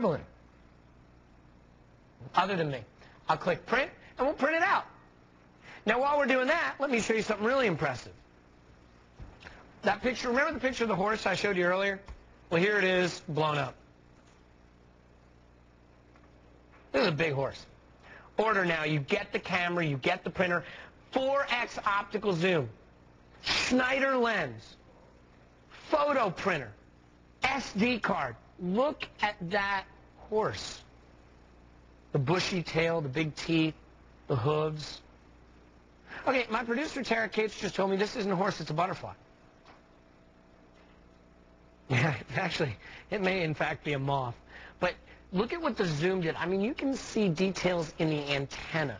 scribbling? Other than me. I'll click print, and we'll print it out. Now, while we're doing that, let me show you something really impressive. That picture, remember the picture of the horse I showed you earlier? Well, here it is, blown up. This is a big horse. Order now. You get the camera, you get the printer. 4x optical zoom. Schneider lens. Photo printer. SD card. Look at that horse. The bushy tail, the big teeth, the hooves. Okay, my producer, Tara Cates, just told me this isn't a horse, it's a butterfly. Yeah, actually, it may in fact be a moth. But look at what the zoom did. I mean, you can see details in the antenna.